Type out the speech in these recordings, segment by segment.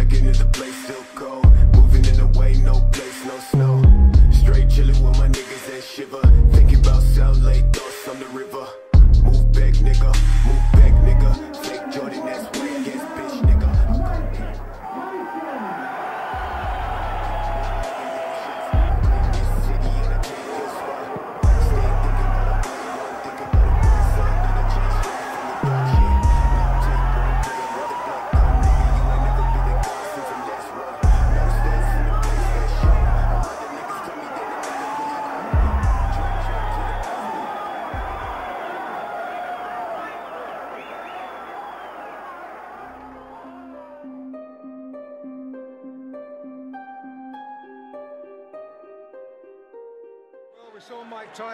Checking if the place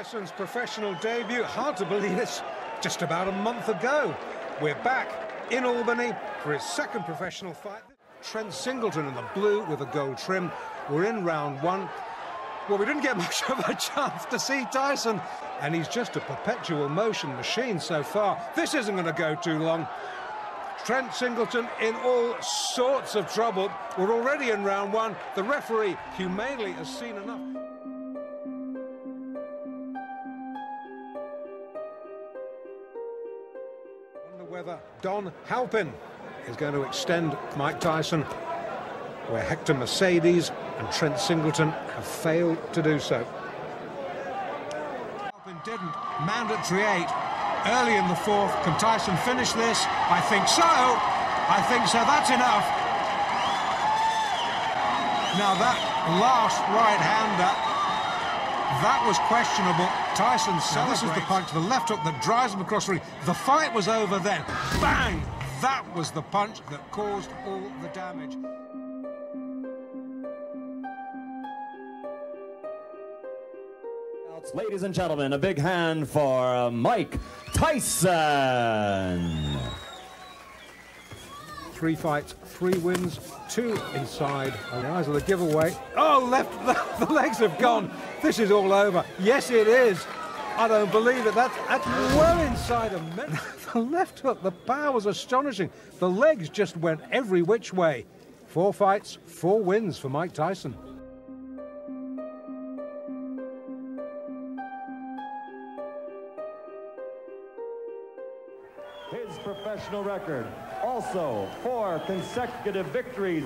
Tyson's professional debut. Hard to believe it's just about a month ago. We're back in Albany for his second professional fight. Trent Singleton in the blue with a gold trim. We're in round one. Well, we didn't get much of a chance to see Tyson, and he's just a perpetual motion machine so far. This isn't going to go too long. Trent Singleton in all sorts of trouble. We're already in round one. The referee humanely has seen enough. Don Halpin is going to extend Mike Tyson, where Hector Mercedes and Trent Singleton have failed to do so. Halpin didn't. Mandatory eight. Early in the fourth. Can Tyson finish this? I think so. I think so. That's enough. Now that last right-hander, that was questionable. Tyson now this is the punch, the left hook that drives him across the ring. The fight was over then. Bang! That was the punch that caused all the damage. Ladies and gentlemen, a big hand for uh, Mike Tyson. Three fights, three wins, two inside. The eyes of the giveaway. Oh, left, the, the legs have gone. This is all over. Yes, it is. I don't believe it. That's, that's well inside a minute. the left hook, the power was astonishing. The legs just went every which way. Four fights, four wins for Mike Tyson. His professional record, also four consecutive victories,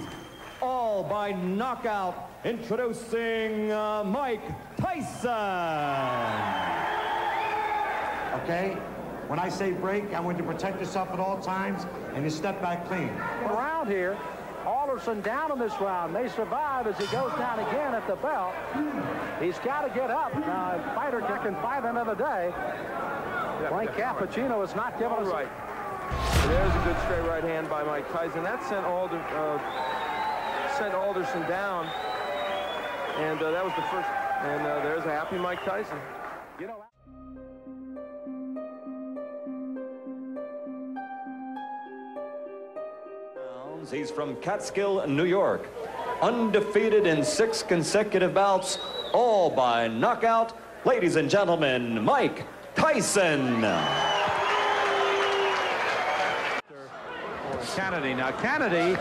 all by knockout. Introducing uh, Mike Tyson. okay? When I say break, I want you to protect yourself at all times and you step back clean. around here. Alderson down in this round. May survive as he goes down again at the belt. He's got to get up. Now, a fighter can fight another day. Frank Cappuccino is not giving us right. There's a good straight right hand by Mike Tyson. That sent Alder, uh, sent Alderson down, and uh, that was the first. And uh, there's a happy Mike Tyson. You know, He's from Catskill, New York. Undefeated in six consecutive bouts, all by knockout. Ladies and gentlemen, Mike Tyson. Canady. Now, Canady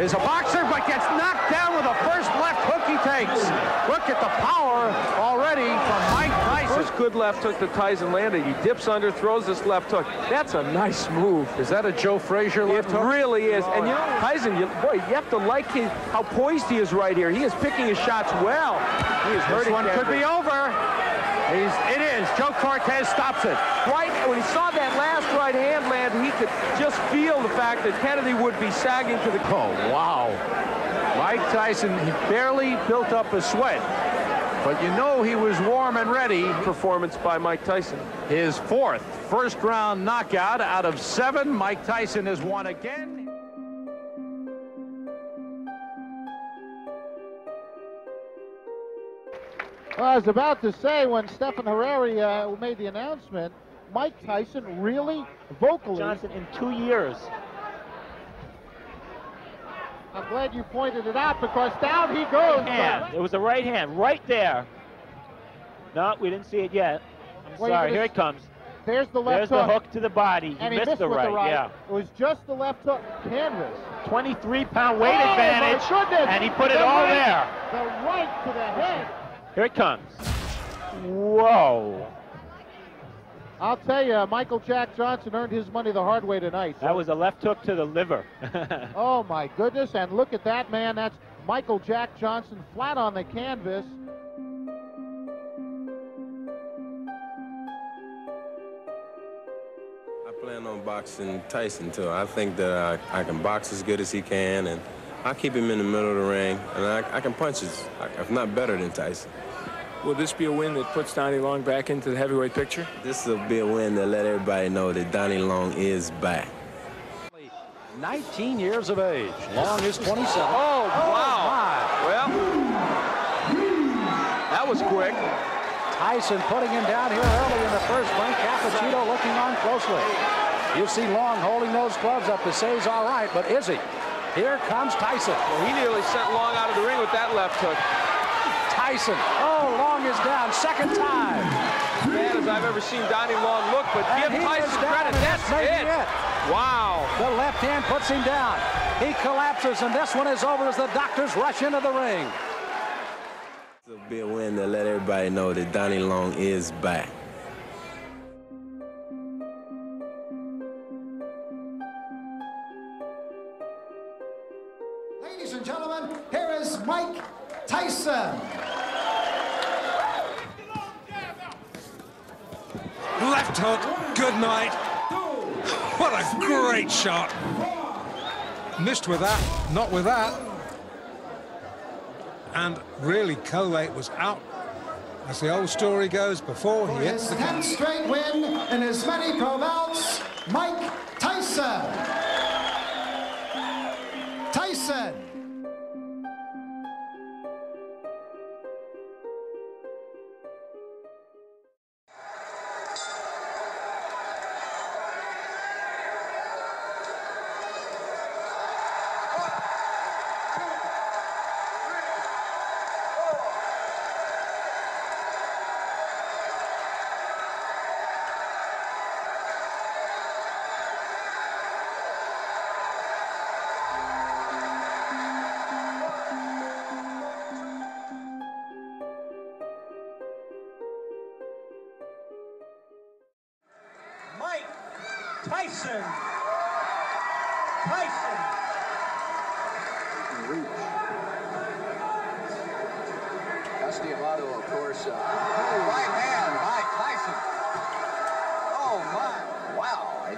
is a boxer, but gets knocked down with the first left hook he takes. Look at the power already from Mike Tyson. First good left hook that Tyson landed. He dips under, throws this left hook. That's a nice move. Is that a Joe Frazier left It hook? really is. And you know, Tyson, you, boy, you have to like his, how poised he is right here. He is picking his shots well. He is This hurting one could be over. He's, it is. Joe Cortez stops it. Right, when he saw that last right hand land, he could just feel the fact that Canady would be sagging to the Oh, wow. Mike Tyson, he barely built up a sweat. But you know he was warm and ready. performance by Mike Tyson. His fourth first round knockout out of seven. Mike Tyson has won again. Well, I was about to say when Stephen Herrera uh, made the announcement, Mike Tyson really vocally. Johnson in two years. I'm glad you pointed it out because down he goes. hand. It was a right hand right there. No, we didn't see it yet. I'm Well, sorry. Here it comes. There's the left There's hook. the hook to the body. He, and he missed, missed the right. the right. Yeah. It was just the left hook canvas. 23 pound weight oh, advantage. And he put it the all right, there. The right to the head. Here it comes. Whoa. I'll tell you, Michael Jack Johnson earned his money the hard way tonight. That was a left hook to the liver. oh my goodness! And look at that man. That's Michael Jack Johnson flat on the canvas. I plan on boxing Tyson too. I think that I, I can box as good as he can, and I keep him in the middle of the ring, and I, I can punch as, if not better than Tyson. Will this be a win that puts Donnie Long back into the heavyweight picture? This will be a win that let everybody know that Donnie Long is back. 19 years of age. Long is 27. Oh, wow. well, that was quick. Tyson putting him down here early in the first. Frank Cappuccino looking on closely. You see Long holding those gloves up to say he's all right, but is he? Here comes Tyson. Well, he nearly sent Long out of the ring with that left hook. Tyson. Oh, Long is down. Second time. As bad as I've ever seen Donnie Long look, but And give he Tyson is credit. and That's that's it. it. Wow. The left hand puts him down. He collapses, and this one is over as the doctors rush into the ring. This will be a win to let everybody know that Donnie Long is back. Left hook, good night. What a great shot. Missed with that, not with that. And really, Colay was out, as the old story goes, before he hit his the 10th straight win in as many Mike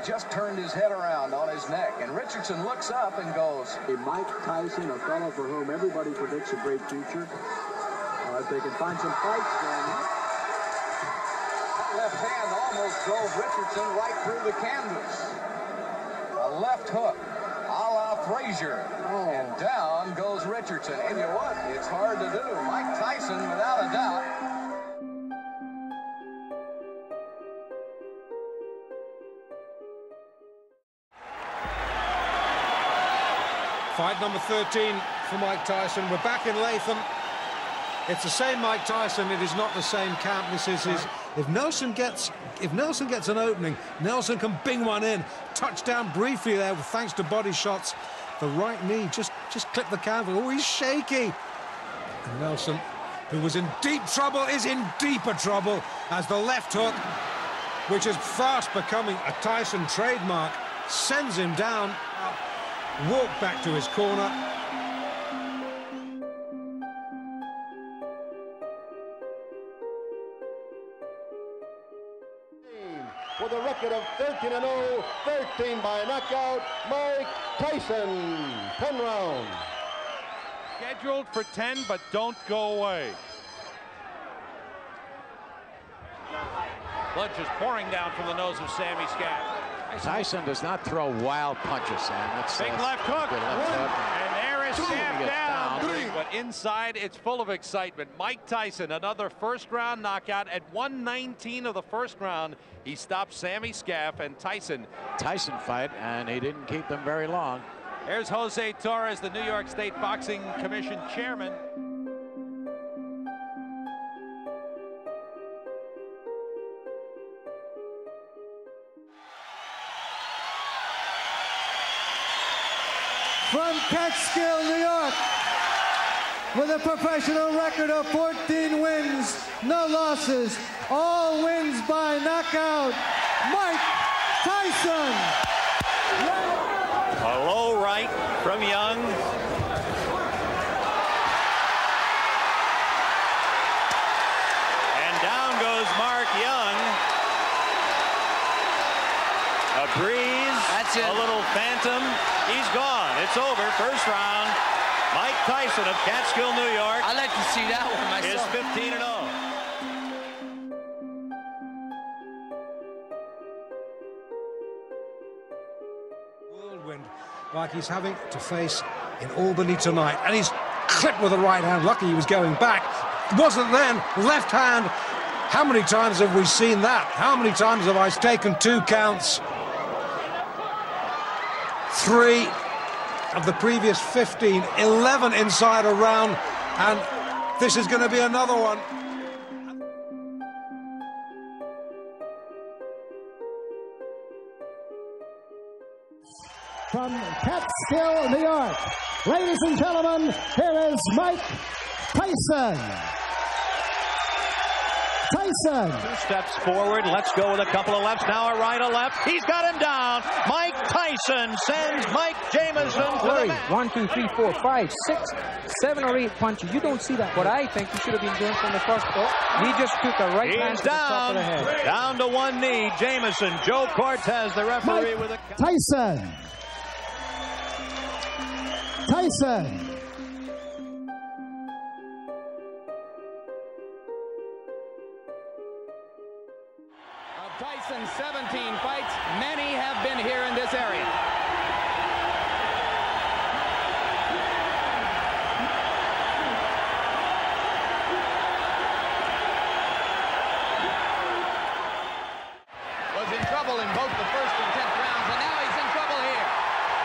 Just turned his head around on his neck. And Richardson looks up and goes, Hey, Mike Tyson, a fellow for whom everybody predicts a great future. Uh, if they can find some fights, then That left hand almost drove Richardson right through the canvas. A left hook, a la Frazier. And down goes Richardson. And you know what? It's hard to do. Mike Tyson, without a doubt. Fight number 13 for Mike Tyson. We're back in Latham. It's the same Mike Tyson. It is not the same camp. This is his. If Nelson gets, if Nelson gets an opening, Nelson can bing one in. Touchdown briefly there, thanks to body shots. The right knee just just clipped the canvas. Oh, he's shaky. And Nelson, who was in deep trouble, is in deeper trouble as the left hook, which is fast becoming a Tyson trademark, sends him down. Walk back to his corner. with a record of 13 and 0, 13 by knockout, Mike Tyson. 10 rounds. Scheduled for 10, but don't go away. Blood just pouring down from the nose of Sammy Scaff. Tyson does not throw wild punches, Sam. That's, Big that's left hook. good left hook. And there is Scaff He gets down. down. But inside, it's full of excitement. Mike Tyson, another first round knockout at 119 of the first round. He stopped Sammy Scaff and Tyson. Tyson fight, and he didn't keep them very long. Here's Jose Torres, the New York State Boxing Commission chairman. Catskill, New York, with a professional record of 14 wins, no losses, all wins by knockout, Mike Tyson. A low right from Young. And down goes Mark Young. A breeze, That's it. a little phantom. He's gone. It's over. First round. Mike Tyson of Catskill, New York. I'd like to see that one myself. Is 15 and oh. 0. whirlwind like he's having to face in Albany tonight. And he's clipped with the right hand. Lucky he was going back. Wasn't then. Left hand. How many times have we seen that? How many times have I taken two counts? Three of the previous 15, 11 inside a round, and this is going to be another one. From Catskill, New York, ladies and gentlemen, here is Mike Tyson. Tyson. Two steps forward. Let's go with a couple of lefts. Now a right, a left. He's got him down. Mike Tyson sends Mike Jameson to the mat. one, two, three, four, five, six, seven or eight punches. You don't see that. What I think you should have been doing from the first. Oh, he just took a right hand He's to the top of down. the head. Down to one knee. Jameson. Joe Cortez, the referee, Mike with a. Tyson. Tyson. 17 fights, many have been here in this area. Was in trouble in both the first and tenth rounds, and now he's in trouble here.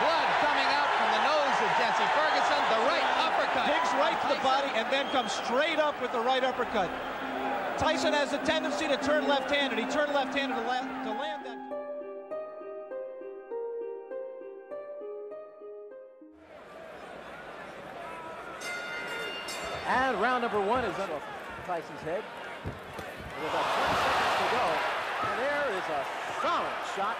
Blood coming out from the nose of Jesse Ferguson. The right uppercut. Digs right to the body and then comes straight up with the right uppercut. Tyson has a tendency to turn left-handed. He turned left-handed to, la- to land that. And round number one is under Tyson's head. With about 20 seconds to go. And there is a solid shot.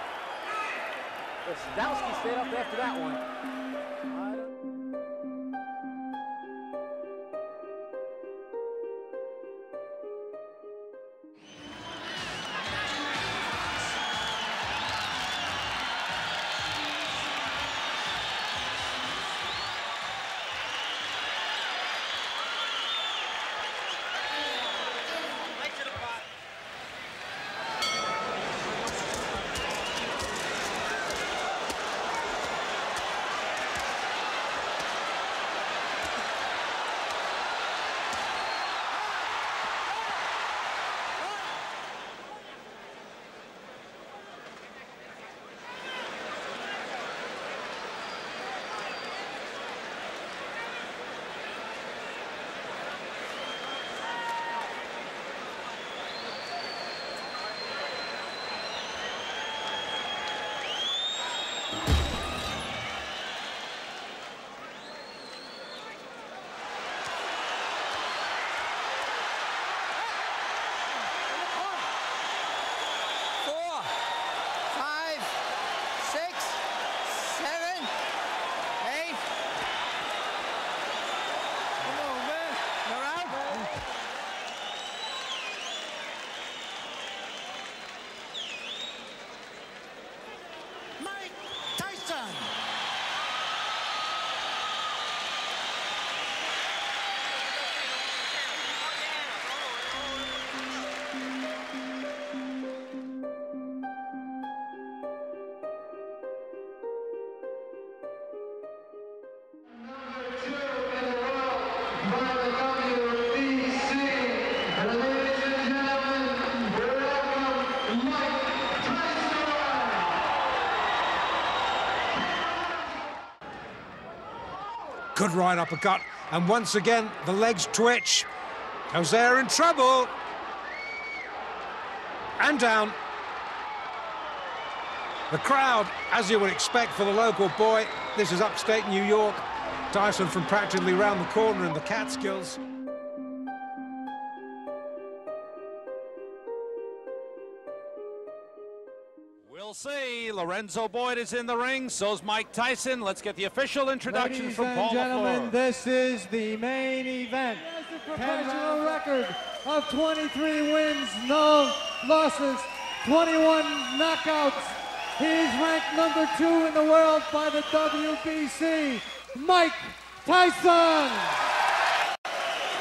If Sadowski stayed up after that one. Good right uppercut. And once again, the legs twitch. Hosea in trouble. And down. The crowd, as you would expect for the local boy, this is upstate New York. Tyson from practically round the corner in the Catskills. Lorenzo Boyd is in the ring. So's Mike Tyson. Let's get the official introduction Ladies from and Paul gentlemen, LaFleur. this is the main event. Professional record of 23 wins, no losses, 21 knockouts. He's ranked number two in the world by the WBC. Mike Tyson.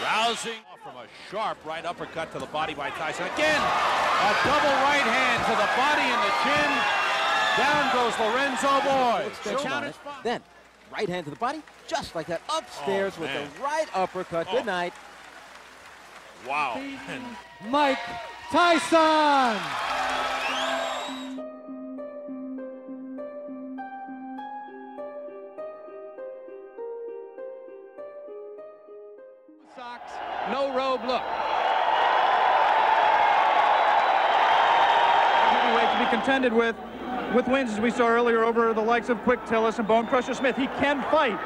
Rousing from a sharp right uppercut to the body by Tyson. Again, a double right hand to the body and the chin. Down goes Lorenzo Boyd. Extension on. Then, right hand to the body, just like that, upstairs Oh, with the right uppercut. Oh. Good night. Wow. Mike Tyson. Socks, no robe look. heavyweight to be contended with, with wins as we saw earlier over the likes of Quick Tillis and Bone Crusher Smith. He can fight.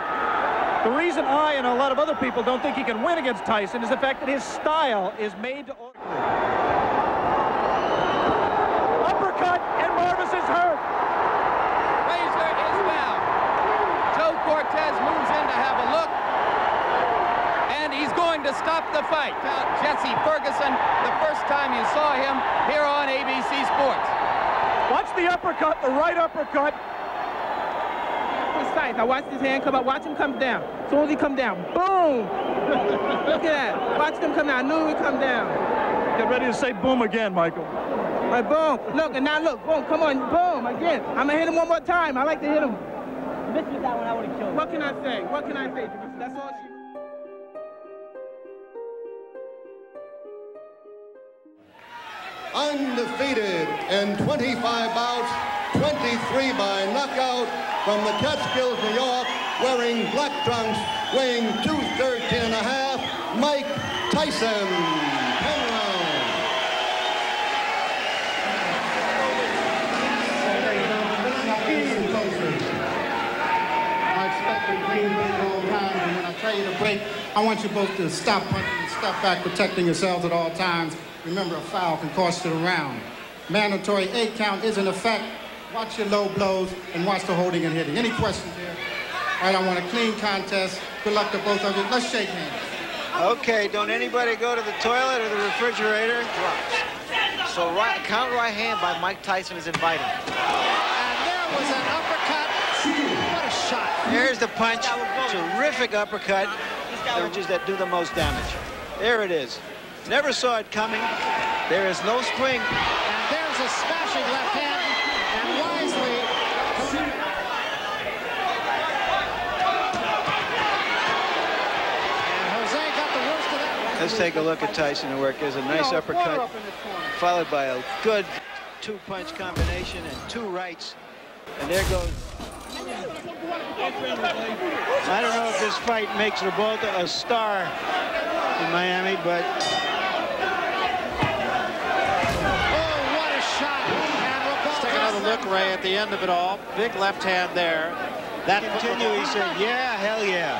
The reason I and a lot of other people don't think he can win against Tyson is the fact that his style is made to order. Uppercut, and Marvis is hurt. Razor is down. Joe Cortez moves in to have a look. And he's going to stop the fight. Jesse Ferguson, the first time you saw him here on ABC Sports. Watch the uppercut, the right uppercut. precise. I watched his hand come up. Watch him come down. As soon as he come down, boom! Look at that. Watch him come down. I knew he would come down. Get ready to say boom again, Michael. Like boom. Look and now look. Boom. Come on. Boom again. I'm gonna hit him one more time. I like to hit him. This was that one I would have killed. What can I say? What can I say? That's all she. Undefeated in 25 bouts, 23 by knockout from the Catskills, New York, wearing black trunks, weighing 213 and a half, Mike Tyson. 10 rounds. I expect to bring big all times, and I tell you to break, I want you both to stop punching and step back, protecting yourselves at all times. Remember, a foul can cost you the round. Mandatory eight count is in effect. Watch your low blows and watch the holding and hitting. Any questions here? All right, I want a clean contest. Good luck to both of you. Let's shake hands. Okay, don't anybody go to the toilet or the refrigerator? So right, count right hand by Mike Tyson is inviting. And there was an uppercut. What a shot. There's the punch. Terrific uppercut. Punches that do the most damage. There it is. Never saw it coming. There is no spring. And there's a smashing left hand. And wisely, and Jose got the worst of that. Let's take a look at Tyson at work. There's a nice uppercut, followed by a good two-punch combination and two rights. And there goes. I don't know if this fight makes Ribalta a star in Miami, but Oh, what a shot. And Let's take another look, Ray, at the end of it all. Big left hand there. That continue. He said, "Yeah, hell yeah,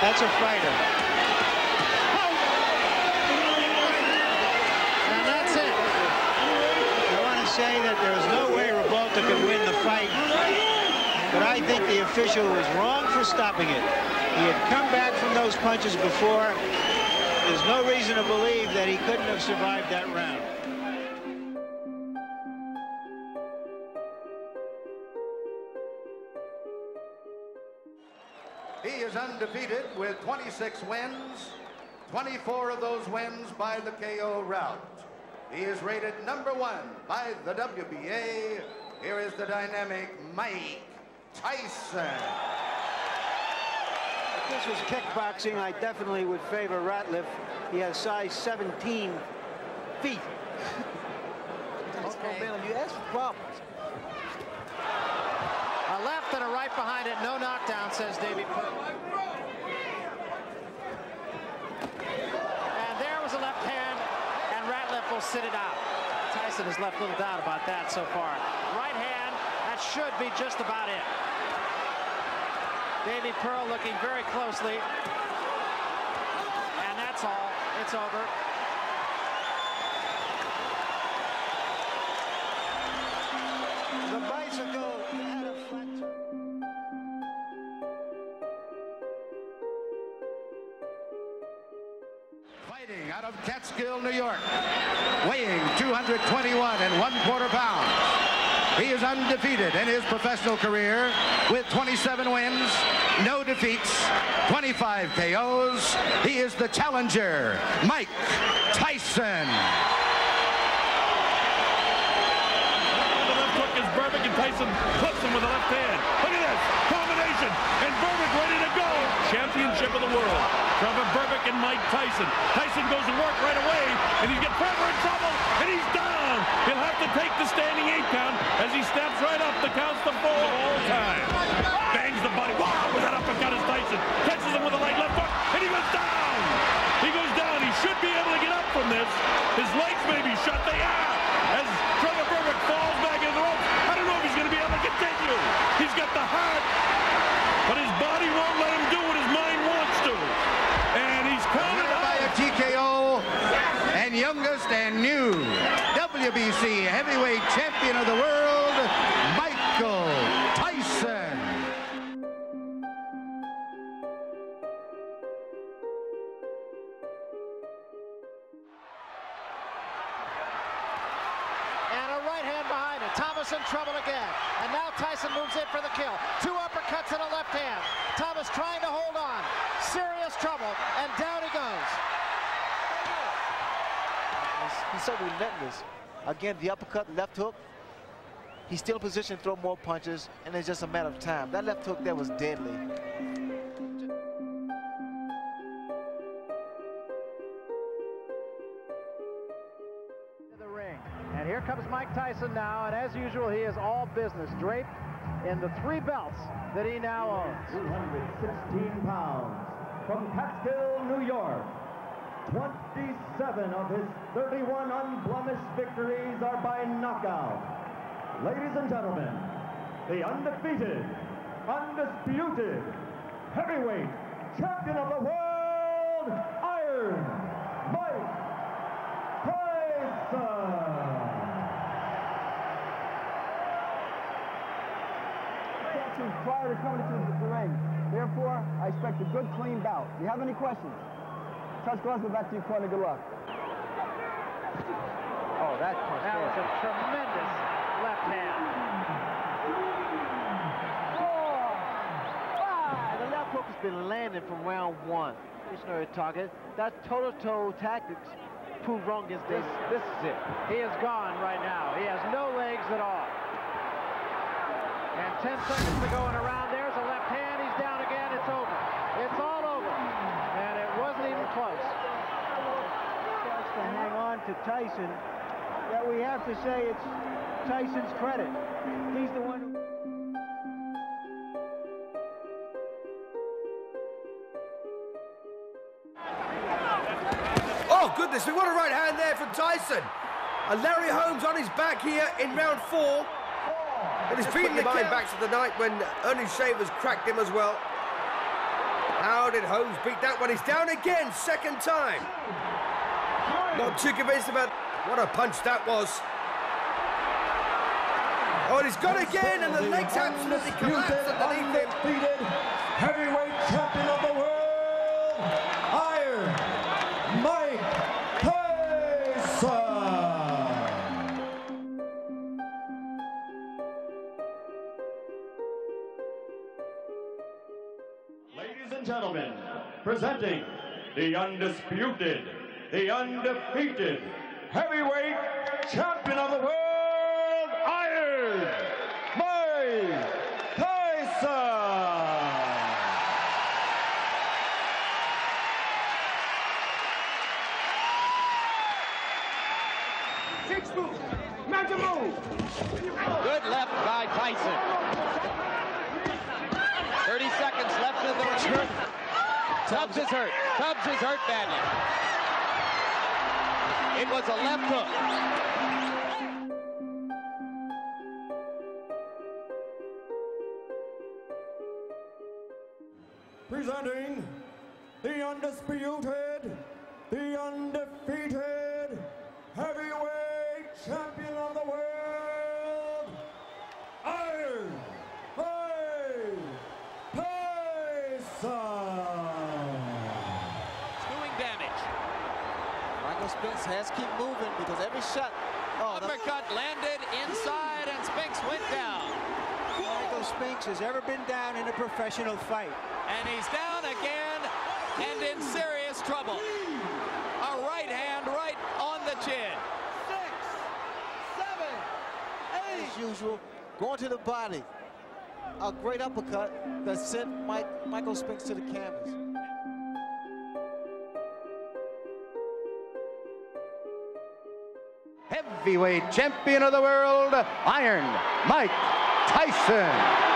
that's a fighter." And that's it. I want to say that there's no way Ribalta could win the fight, but I think the official was wrong for stopping it. He had come back from those punches before. There's no reason to believe that he couldn't have survived that round. He is undefeated with 26 wins, 24 of those wins by the KO route. He is rated number one by the WBA. Here is the dynamic Mike Tyson. If this was kickboxing, I definitely would favor Ratliff. He has size 17 feet. You asked for problems. A left and a right behind it. No knockdown, says Davey Pearl. And there was a left hand, and Ratliff will sit it out. Tyson has left little doubt about that so far. Right hand, should be just about it. Davey Pearl looking very closely. And that's all. It's over. Undefeated in his professional career with 27 wins, no defeats, 25 KOs. He is the challenger, Mike Tyson. The left hook is Berbick and Tyson clips him with the left hand. Look at this combination and Berbick ready to go. Championship of the world. Berbick and Mike Tyson. Tyson goes to work right away and he's got Trevor in trouble and he's down. He'll have to take the standing eight count as he steps right up the counts to four all time. Bangs the body. Wow, with that uppercut is Tyson. Catches him with a light left hook and he goes down. He goes down. He should be able to get up from this. His legs may be shut. They are. As Trevor Berbick falls back into the ropes. I don't know if he's going to be able to continue. He's got the heart, but his body won't let him do what his mind wants to. And he's counted by a out. TKO and youngest and new WBC heavyweight champion of the world, Michael He's so relentless. Again, the uppercut, left hook. He's still in position to throw more punches, and it's just a matter of time. That left hook there was deadly. the ring. And here comes Mike Tyson now, and as usual, he is all business, draped in the three belts that he now owns. 216 pounds from Catskill, New York. 27 of his 31 unblemished victories are by knockout. Ladies and gentlemen, the undefeated, undisputed heavyweight champion of the world, Iron Mike Tyson. Prior to coming into the ring. Therefore, I expect a good, clean bout. Do you have any questions? Touch gloves, go back to your corner. Good luck. Oh, that punch That was a tremendous left hand. Ah, the left hook has been landing from round one. Missionary target. That toe-to-toe tactics proved wrong against this. This is it. He is gone right now. He has no legs at all. And 10 seconds to go in a round. There's a left hand. He's down again. It's over. It's all over. And it wasn't even close. Starts to hang on to Tyson. That we have to say it's Tyson's credit. He's the one who... Oh, goodness me, what a right hand there from Tyson. And Larry Holmes on his back here in round four. And he's beaten the mind back to the night when Earnie Shavers cracked him as well. How did Holmes beat that one? He's down again, second time. Not too convinced about what a punch that was. Oh, and he's gone again, and the legs absolutely collapsed underneath him. Heavyweight champion of the world, the undisputed, the undefeated heavyweight champion of the world, Iron Mike Tyson. Six move. Magic move. Good left by Tyson. 30 seconds left in the return. Tubbs is hurt. Tubbs is hurt badly. It was a left hook. Professional fight. And he's down again and in serious trouble. A right hand right on the chin. as usual, going to the body. A great uppercut that sent Mike, Michael Spinks to the canvas. Heavyweight champion of the world, Iron Mike Tyson.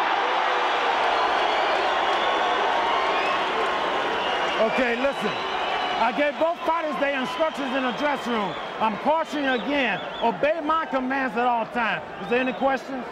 Okay, listen. I gave both fighters their instructions in the dressing room. I'm cautioning again. Obey my commands at all times. Is there any questions?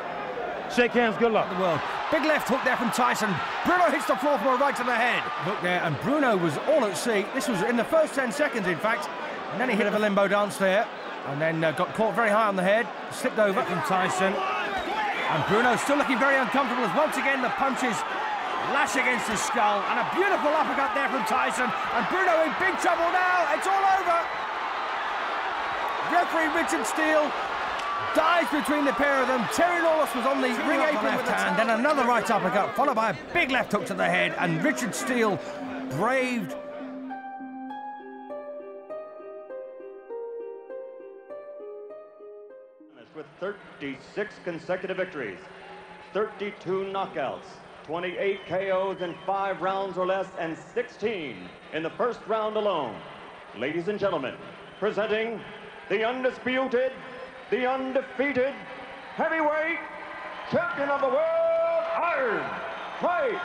Shake hands. Good luck. Well, big left hook there from Tyson. Bruno hits the floor for a right to the head. Hook there, and Bruno was all at sea. This was in the first 10 seconds, in fact. And then he hit a limbo dance there, and then uh, got caught very high on the head, slipped over from Tyson. And Bruno still looking very uncomfortable as once again the punches lash against his skull. And a beautiful uppercut there from Tyson. And Bruno in big trouble now. It's all over. Referee Richard Steele dives between the pair of them. Terry Lawless was on the ring apron with the hand, then another right uppercut, followed by a big left hook to the head. And Richard Steele braved with 36 consecutive victories, 32 knockouts, 28 KOs in five rounds or less, and 16 in the first round alone. Ladies and gentlemen, presenting the undisputed, the undefeated heavyweight champion of the world, Iron Mike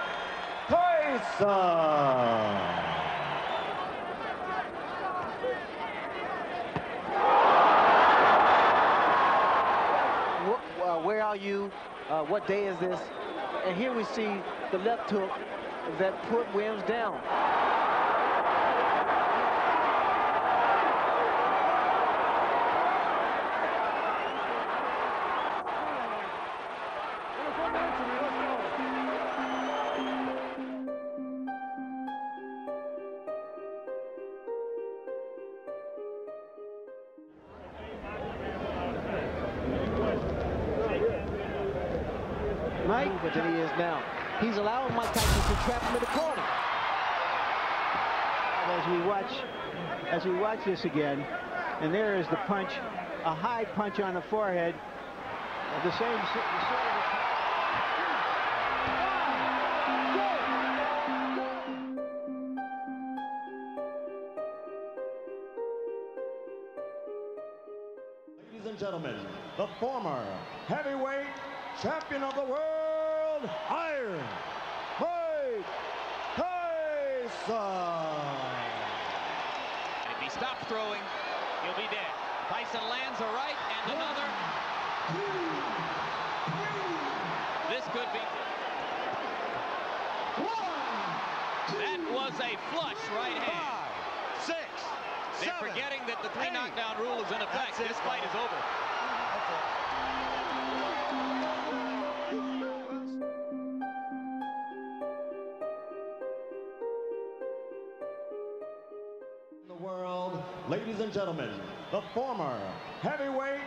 Tyson. Uh, where are you? Uh, what day is this? And here we see the left hook that put Williams down. As we watch this again, and there is the punch, a high punch on the forehead. of The same sort of Ladies and gentlemen, the former heavyweight champion of the world, Iron Mike Tyson. He stops throwing, he'll be dead. Tyson lands a right and another. This could be. That was a flush right hand. Five, Six. They're seven, forgetting that the three eight. knockdown rule is in effect. This fight is over. And gentlemen, the former heavyweight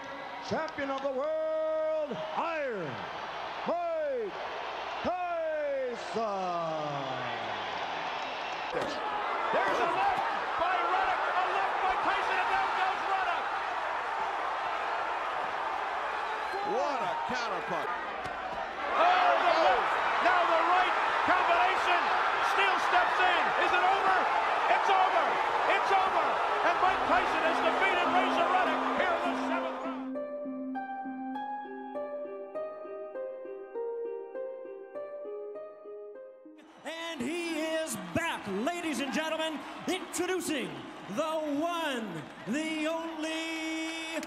champion of the world, Iron Mike Tyson. There's a left by Ruddock, a left by Tyson, and down goes Ruddock. What a counterpunch. And gentlemen, introducing the one, the only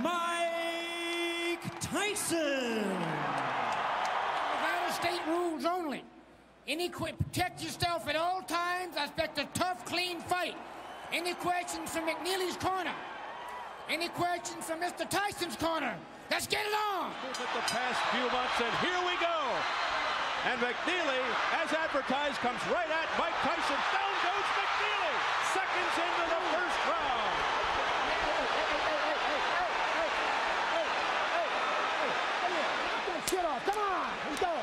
Mike Tyson. Nevada state rules only. Any que- protect yourself at all times. I expect a tough, clean fight. Any questions from McNeely's corner? Any questions from Mr. Tyson's corner? Let's get it on. Look At the past few months, and here we go. And McNeely, as advertised, comes right at Mike Tyson. Down goes McNeely. Seconds into the first round. Get off. Come on. Let's go.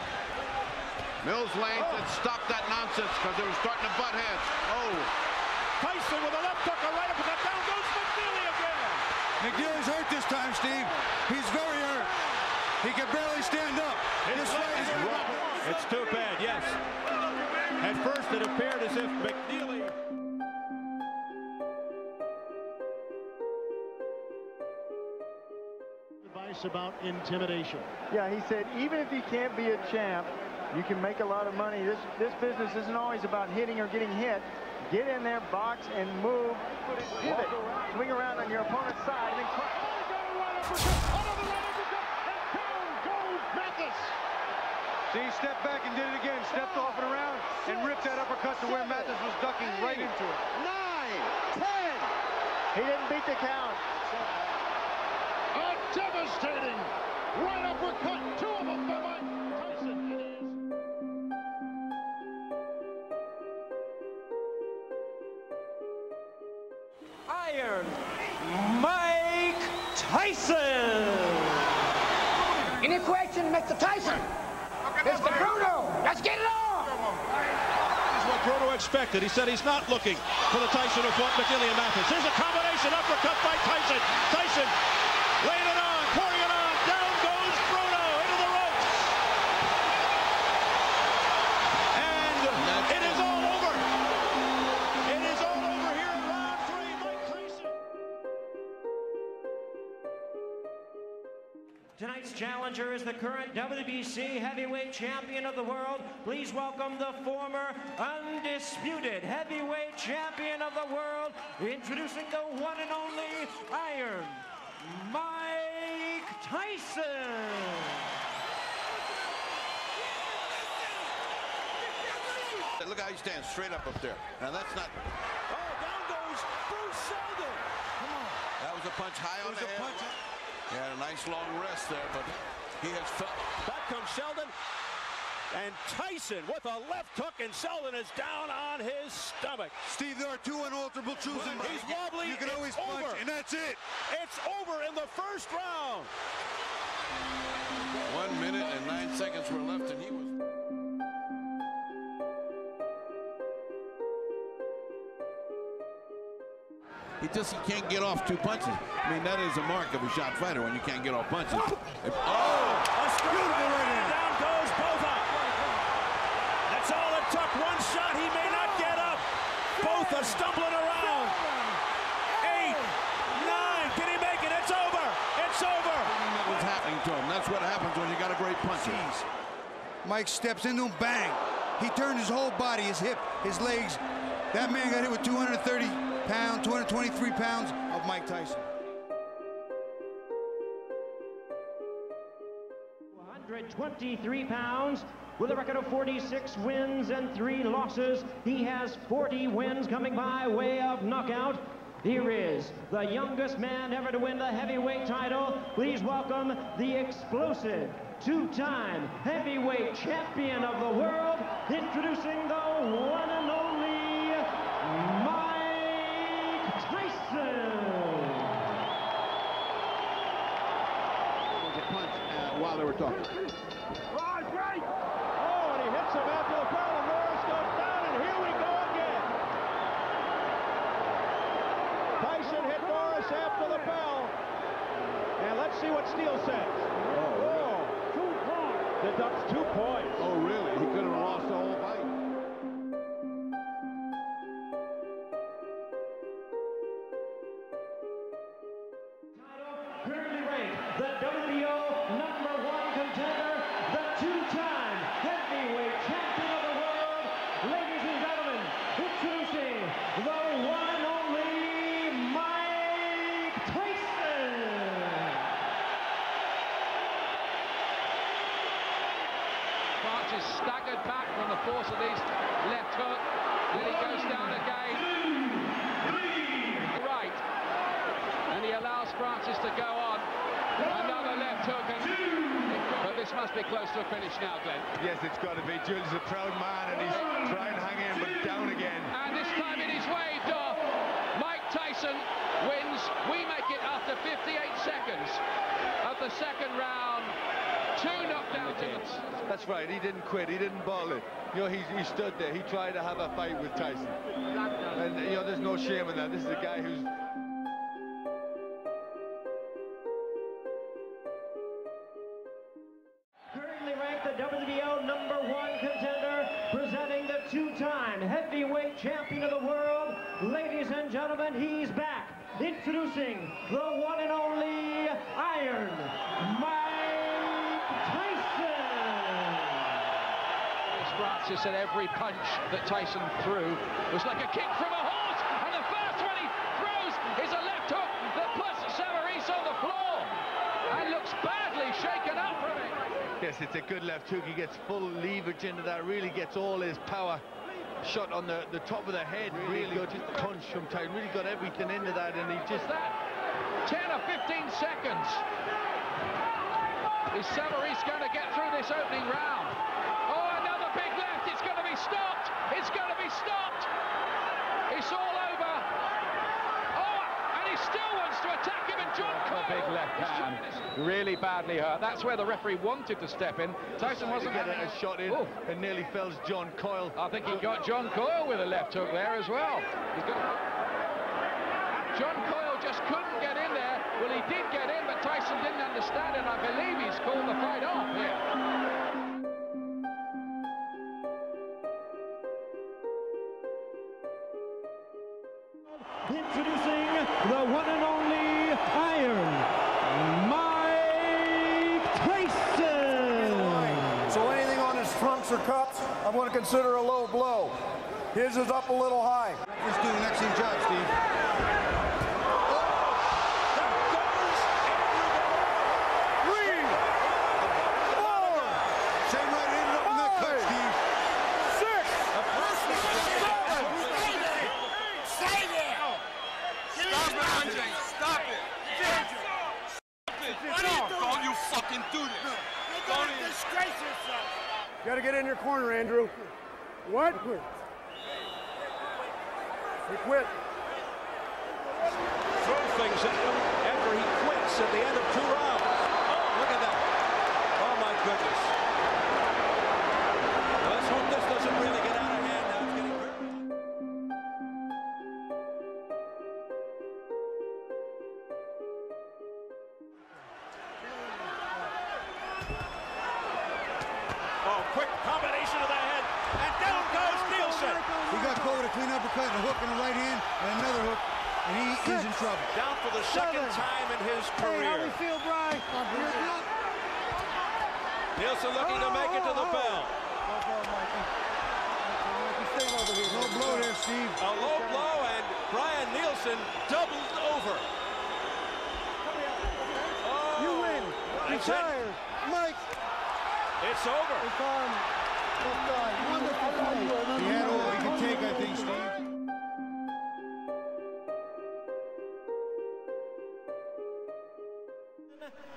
Mills Lane said stop that nonsense because they were starting to butt heads. Oh. Tyson with a left hook, a right uppercut. Down goes McNeely again. McNeely's hurt this time, Steve. He's very hurt. He can barely stand up. This fight is It's too bad, yes. At first, it appeared as if McNeely. Advice about intimidation. Yeah, he said even if you can't be a champ, you can make a lot of money. This this business isn't always about hitting or getting hit. Get in there, box, and move. Pivot. Swing around on your opponent's side and then See, he stepped back and did it again. Stepped oh, off and around and ripped that uppercut to where Mathis was ducking right into it. Nine, ten. He didn't beat the count. A devastating right uppercut. Two of them by Mike expected. He said he's not looking for the Tyson fought McNeely and Mathis. Here's a combination uppercut by Tyson. Tyson current WBC heavyweight champion of the world. Please welcome the former undisputed heavyweight champion of the world, introducing the one and only Iron Mike Tyson. Look how he stands straight up up there. Now that's not. Oh, down goes Bruce Seldon. Come on. That was a punch high on the head. He had a nice long rest there, but he has felt. Back comes Seldon. And Tyson with a left hook, and Seldon is down on his stomach. Steve, there are two unalterable truths in He's wobbly. You can it's always punch, over. and that's it. It's over in the first round. One minute and nine seconds were left, and he was. He just he can't get off two punches. I mean, that is a mark of a shot fighter when you can't get off punches. Oh! If- oh! A straight down goes Botha. That's all it took. One shot. He may not get up. Botha stumbling around. Eight, nine. Can he make it? It's over. It's over. What's happening to him? That's what happens when you got a great puncher. Mike steps into him, bang. He turned his whole body, his hip, his legs. That man got hit with 230 pounds, 223 pounds of Mike Tyson. 123 pounds with a record of 46 wins and three losses. He has 40 wins coming by way of knockout. Here is the youngest man ever to win the heavyweight title. Please welcome the explosive two-time heavyweight champion of the world, introducing the one and only Mike Tyson. was a punch uh, while they were talking. Oh, great. Oh, and he hits him after the bell, and Norris goes down, and here we go again. Tyson hit Norris after the bell. And let's see what Steele says. Oh, two points. Two points. is staggered back from the force of these left hook. Then he goes down again. Right. And he allows Francis to go on. Another left hook. but this must be close to a finish now, Glenn. Yes, it's got to be. Julian's a proud man, and he's trying to hang in, but down again. And this time it is waved off. Mike Tyson wins. We make it after 58 seconds of the second round. Two knockdowns. That's right. He didn't quit. He didn't ball it. You know, he, he stood there. He tried to have a fight with Tyson. And, you know, there's no shame in that. This is a guy who's... Francis said every punch that Tyson threw was like a kick from a horse, and the first one he throws is a left hook that puts Savarese on the floor and looks badly shaken up from it. Yes, it's a good left hook. He gets full leverage into that, really gets all his power shot on the, the top of the head. Really, good punch from Tyson. Really got everything into that, and he just... that 10 or 15 seconds. Is Savarese going to get through this opening round? Oh, another big left. It's going to be stopped. It's going to be stopped. It's all over. Oh, and he still wants to attack him, and John Coyle. big left hand. Really badly hurt. That's where the referee wanted to step in. Tyson wasn't getting a shot in Oh. and nearly fells John Coyle. I think he got John Coyle with a left hook there as well. He's got... John Coyle just couldn't get in there. Well, he did get in, but Tyson didn't understand it. I believe he's called the fight off here. His is up a little high. Let's do an excellent job, Steve. Three, four, right in up in Steve. six, seven, Stay there! Stop it, Andre! Stop it! Stop it! What are you doing? Don't you fucking do this! You're disgrace yourself! Got to get in your corner, Andrew. What? Quit. Over. It's done. It's done. Wonderful fight. He had all he could take, I think, Steve.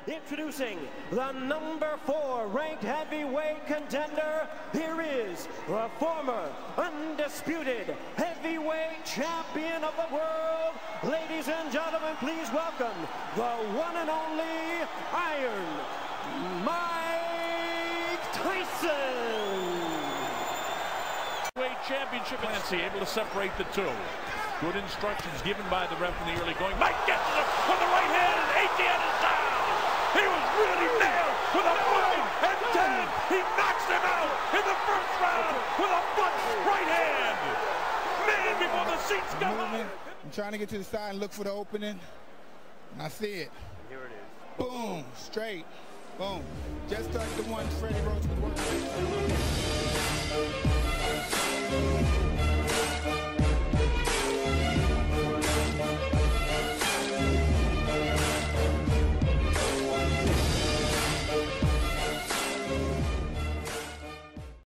Introducing the number four ranked heavyweight contender. Here is the former undisputed heavyweight champion of the world. Ladies and gentlemen, please welcome the one and only Iron Mike Tyson. Weight championship. Clancy able to separate the two. Good instructions given by the ref in the early going. Mike gets it with the right hand, and Etienne is down. He was really nailed with a 5 and 10. He knocks him out in the first round with a bunch right hand. Man, before the seats come out. movement. I'm trying to get to the side and look for the opening. And I see it. Here it is. Boom. Straight. Boom. Just like the one Freddie Roach was working with.